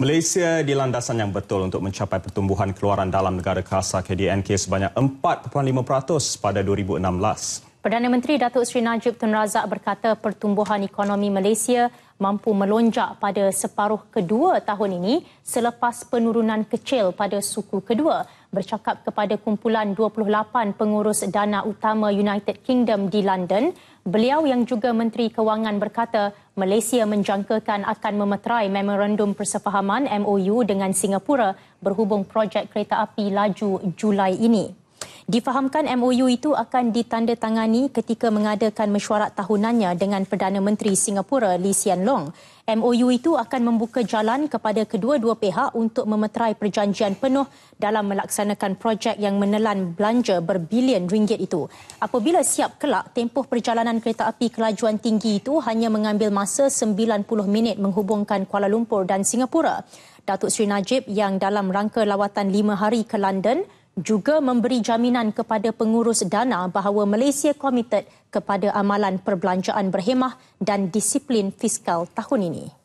Malaysia di landasan yang betul untuk mencapai pertumbuhan keluaran dalam negara khasa KDNK sebanyak 4.5% pada 2016. Perdana Menteri Datuk Seri Najib Tun Razak berkata pertumbuhan ekonomi Malaysia mampu melonjak pada separuh kedua tahun ini selepas penurunan kecil pada suku kedua. Bercakap kepada kumpulan 28 pengurus dana utama United Kingdom di London, Beliau yang juga Menteri Kewangan berkata Malaysia menjangkakan akan memeterai Memorandum Persefahaman MOU dengan Singapura berhubung projek kereta api laju Julai ini. Difahamkan MOU itu akan ditandatangani ketika mengadakan mesyuarat tahunannya dengan Perdana Menteri Singapura Lee Hsien Loong. MOU itu akan membuka jalan kepada kedua-dua pihak untuk memeterai perjanjian penuh dalam melaksanakan projek yang menelan belanja berbilion ringgit itu. Apabila siap kelak, tempoh perjalanan kereta api kelajuan tinggi itu hanya mengambil masa 90 minit menghubungkan Kuala Lumpur dan Singapura. Datuk Seri Najib yang dalam rangka lawatan lima hari ke London juga memberi jaminan kepada pengurus dana bahawa Malaysia komited kepada amalan perbelanjaan berhemah dan disiplin fiskal tahun ini.